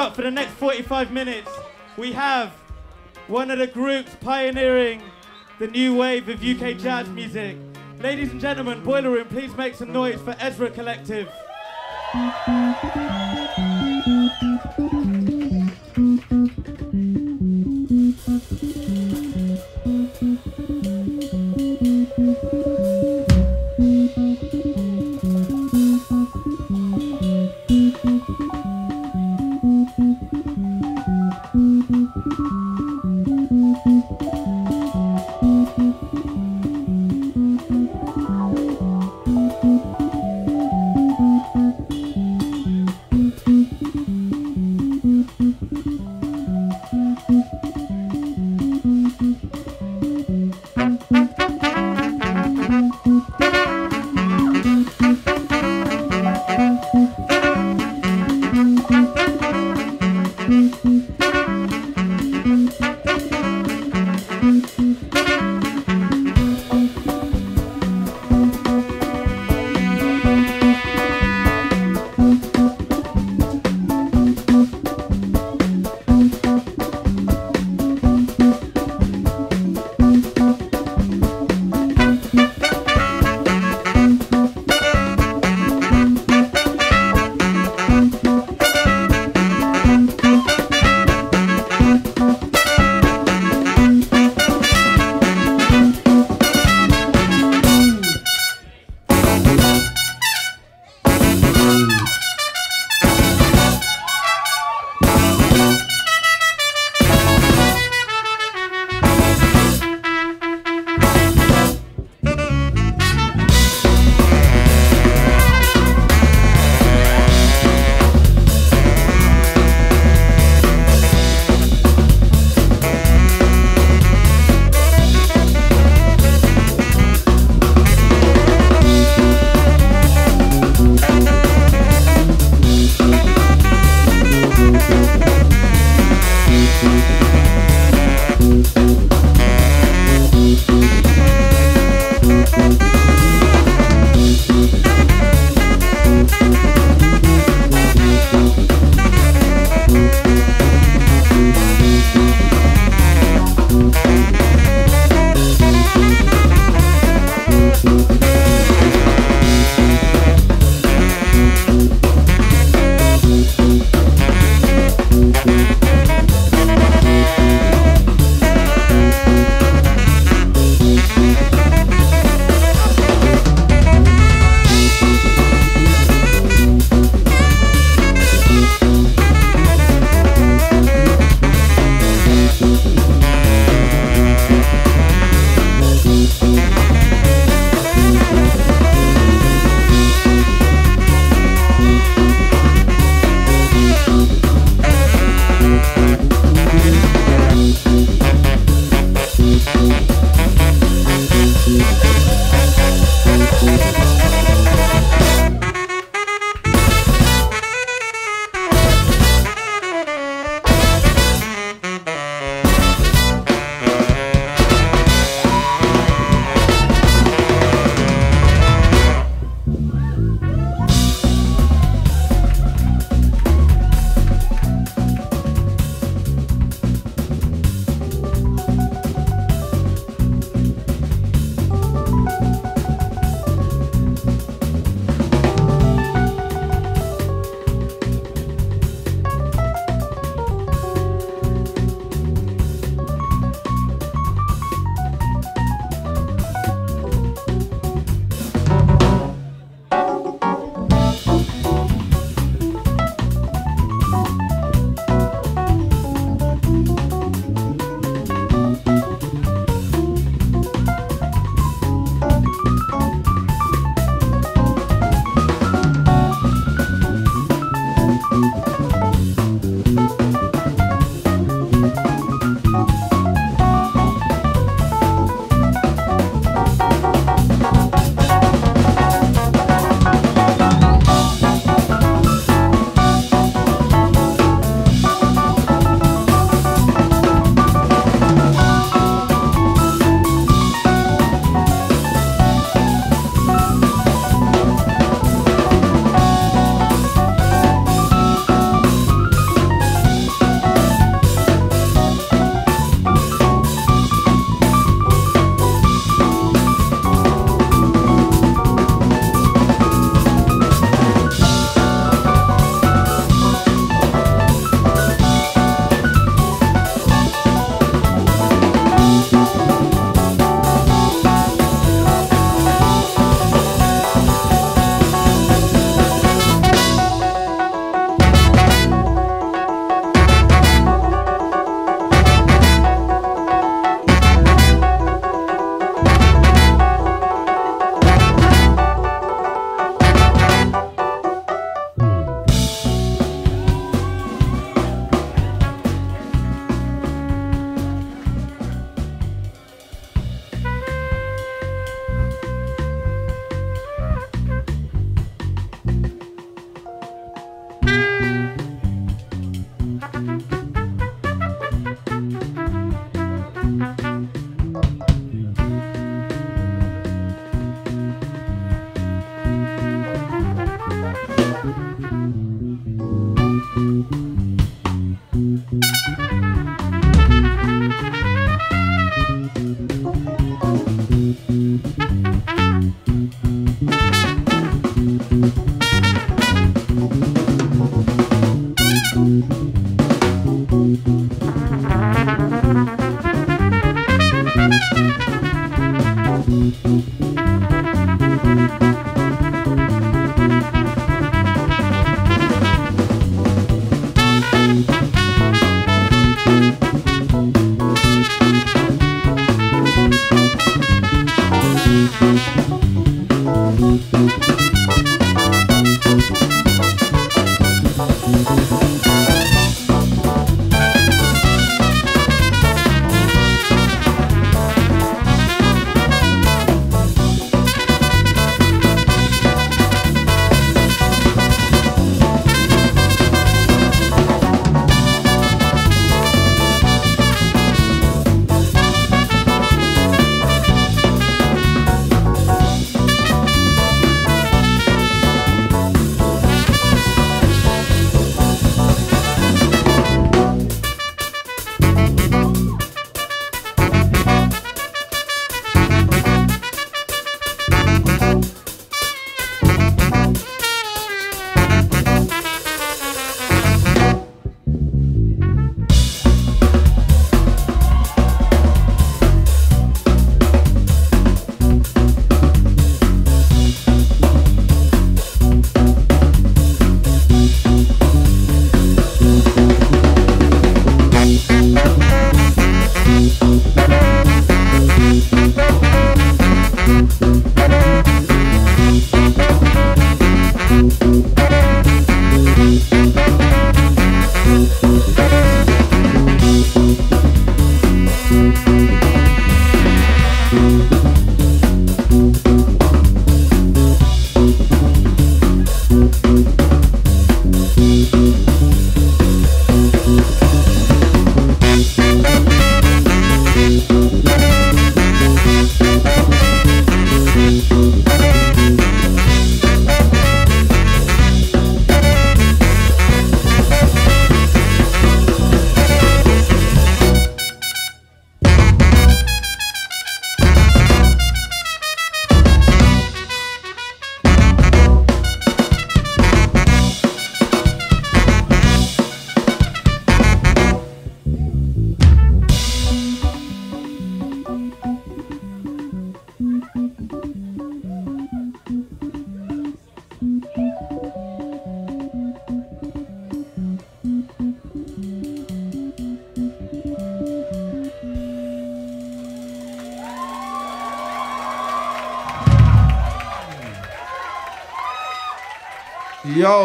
up for the next 45 minutes, we have one of the groups pioneering the new wave of UK jazz music. Ladies and gentlemen, Boiler Room, please make some noise for Ezra Collective.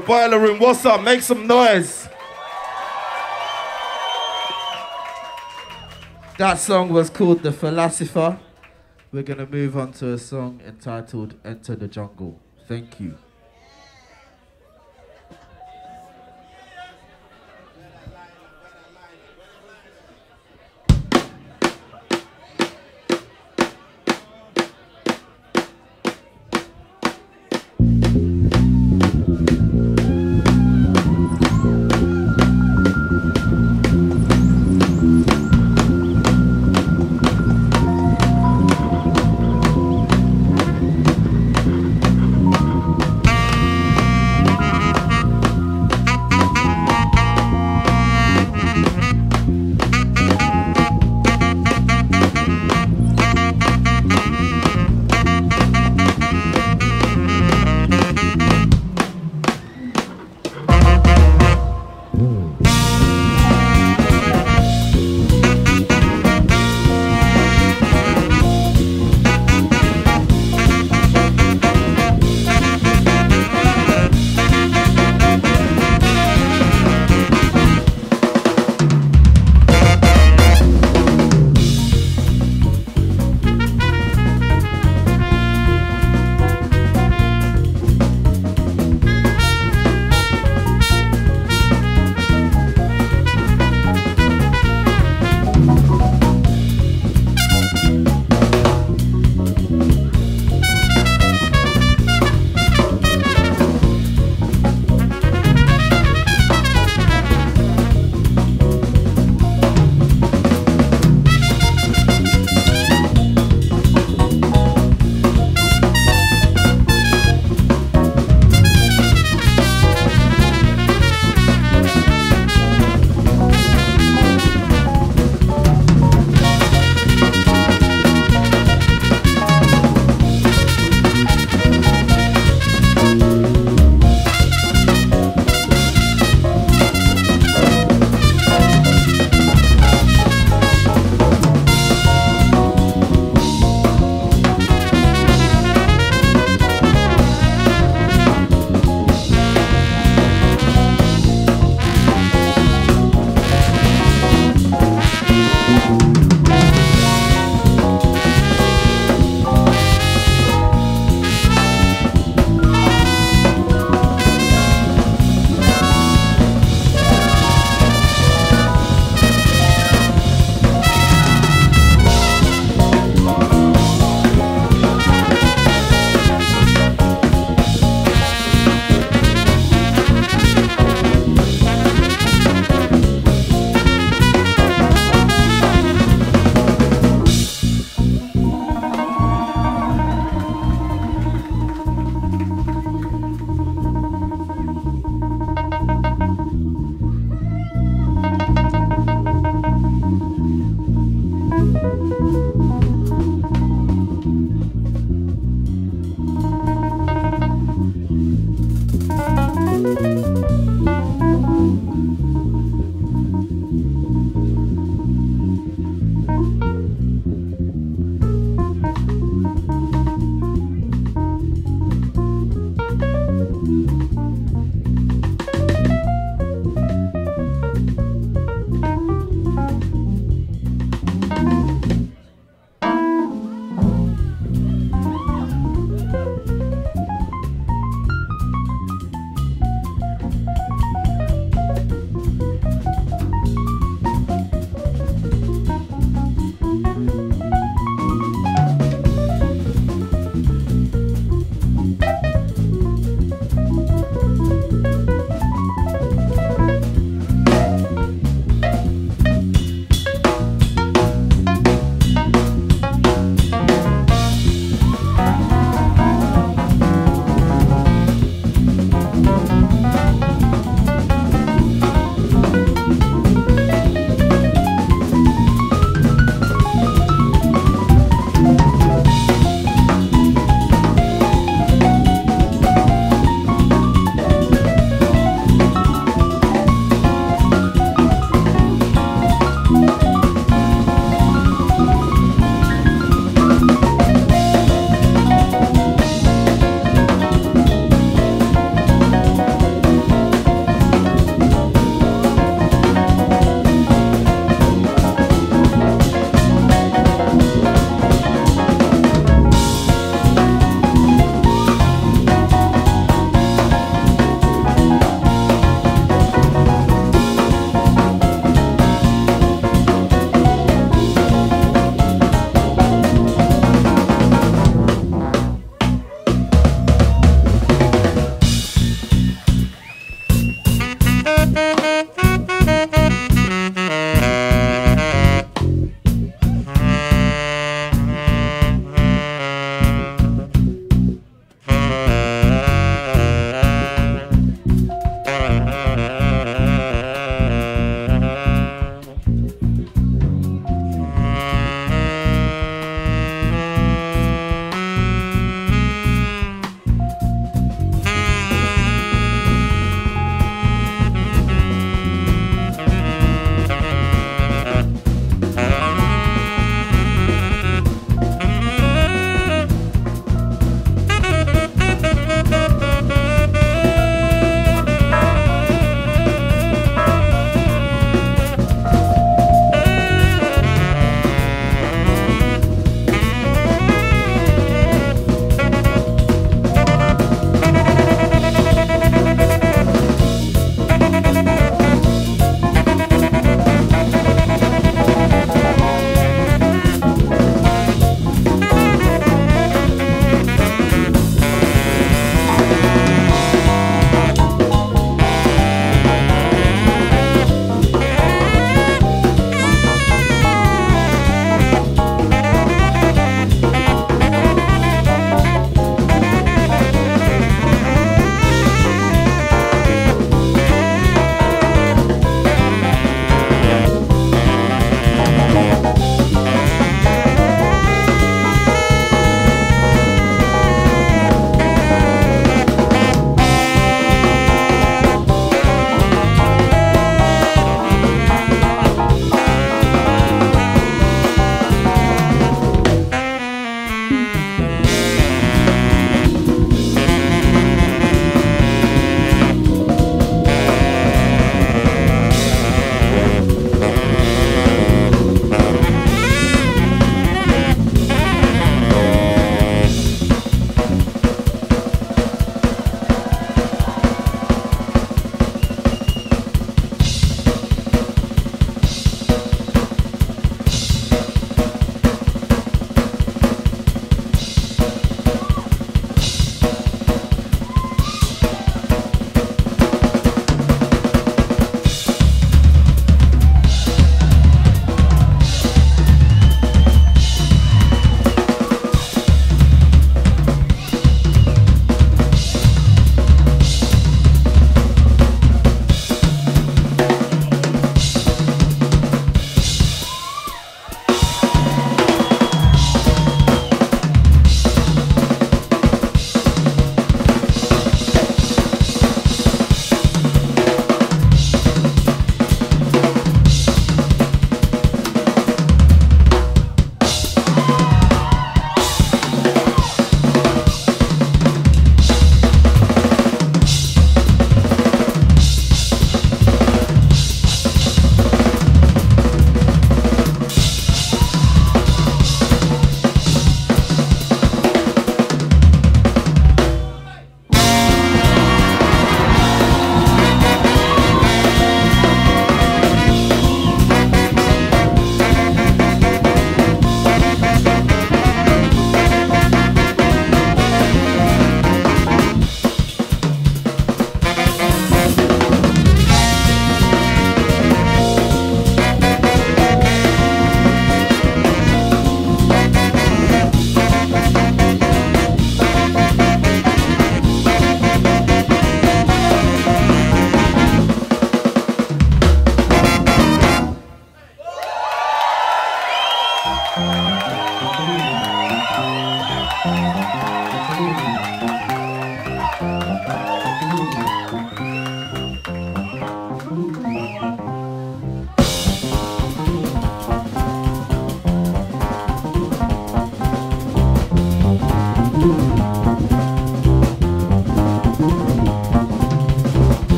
Boiler Room, what's up? Make some noise. That song was called The Philosopher. We're going to move on to a song entitled Enter the Jungle. Thank you.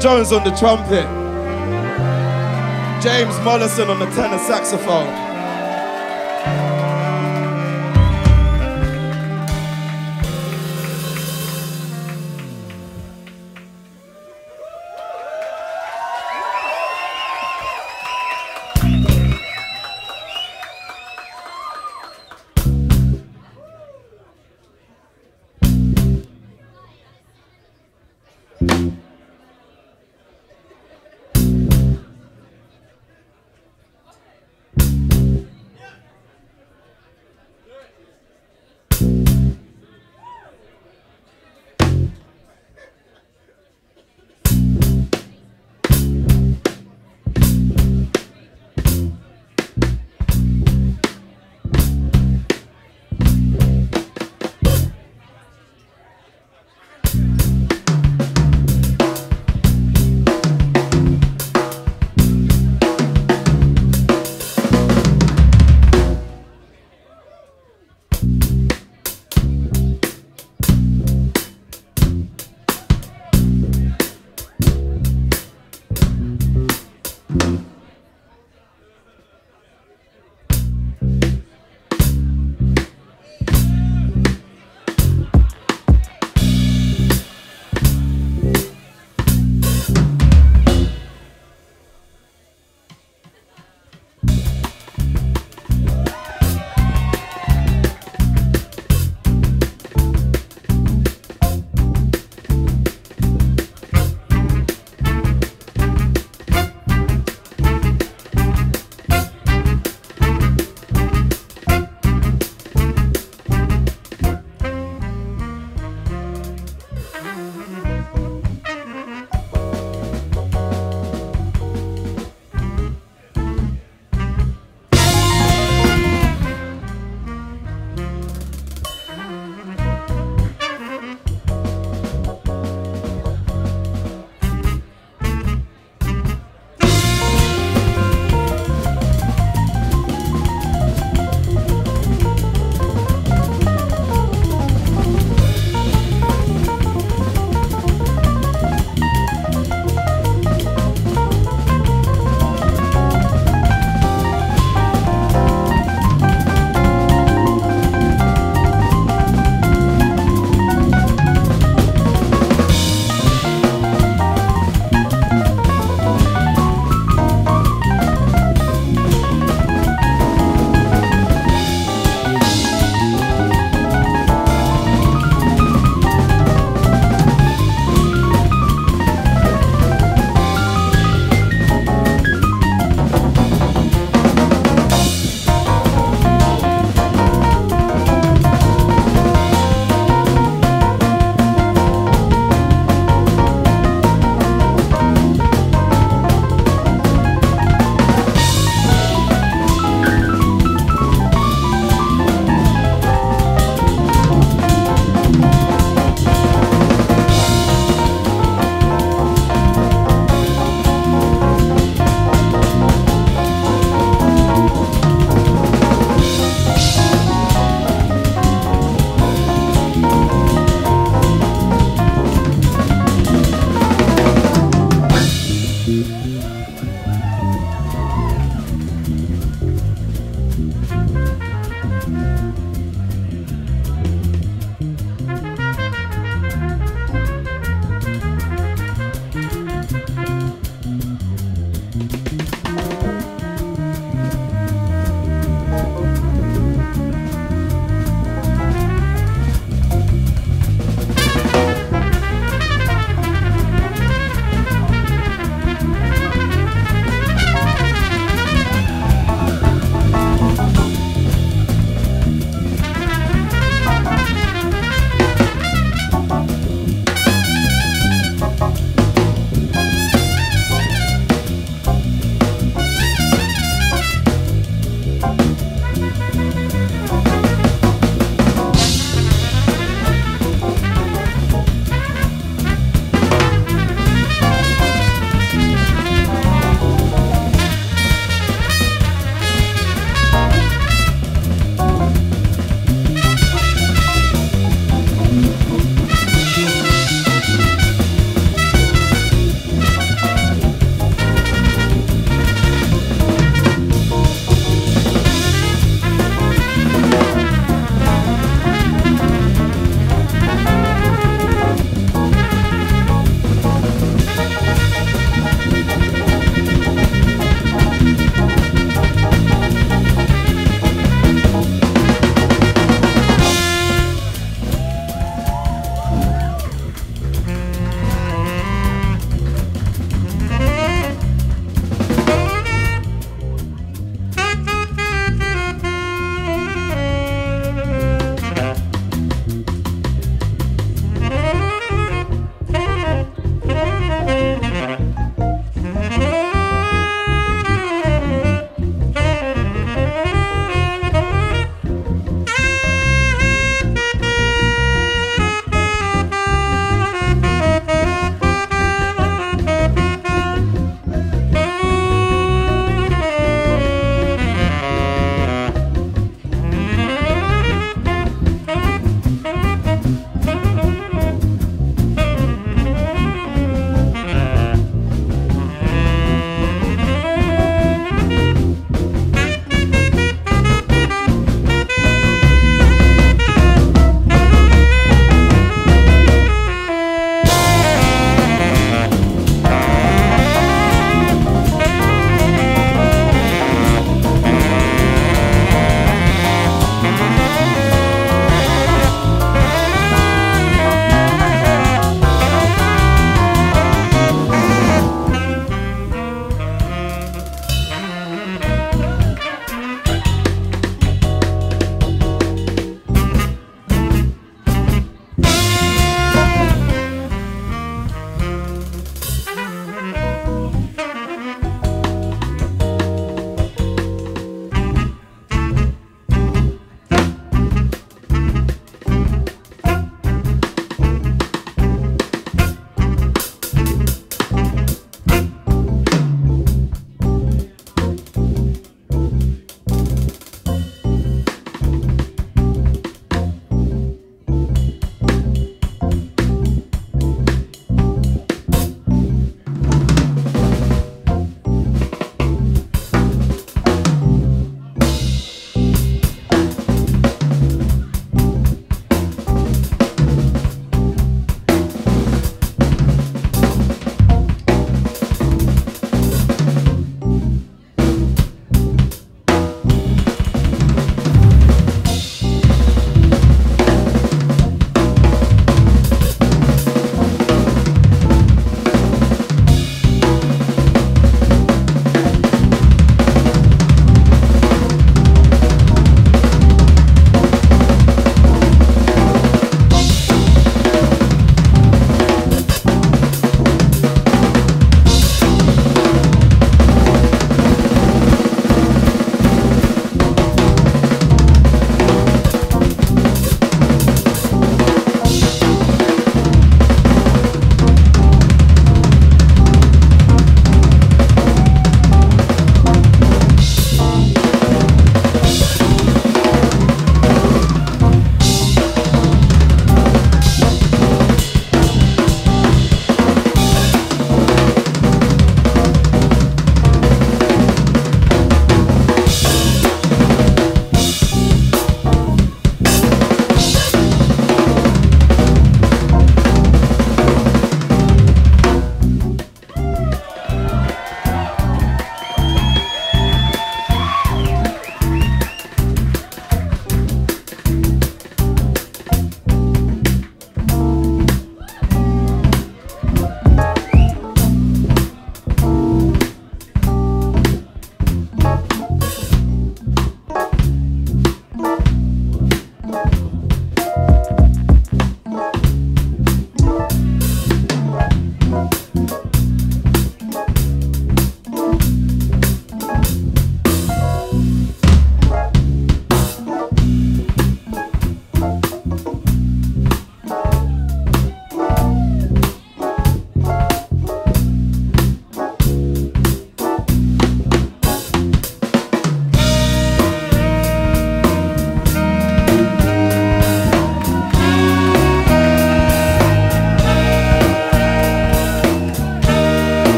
Jones on the trumpet. James Mollison on the tenor saxophone.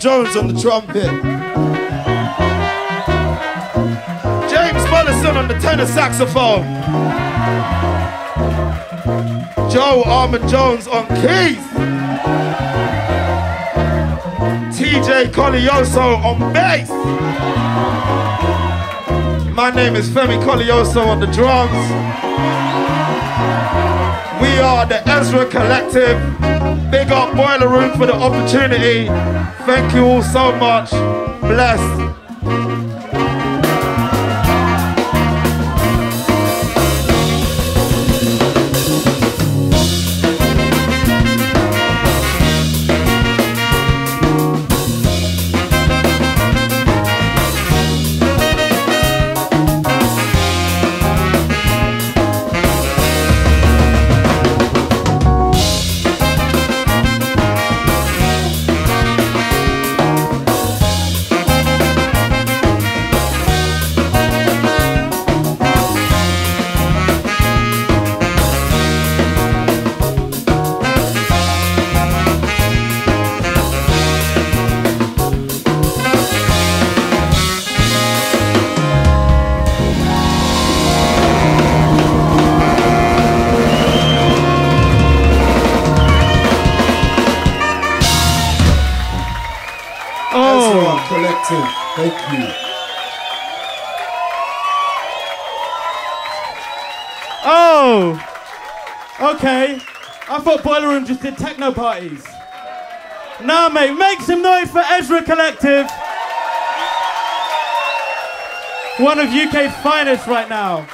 Jones on the trumpet. James Mollison on the tenor saxophone. Joe Armon-Jones on keys. TJ Koleoso on bass. My name is Femi Koleoso on the drums. Are the Ezra Collective. Big up Boiler Room for the opportunity. Thank you all so much. Blessed. Did techno parties. Nah, mate, make some noise for Ezra Collective. One of UK's finest right now.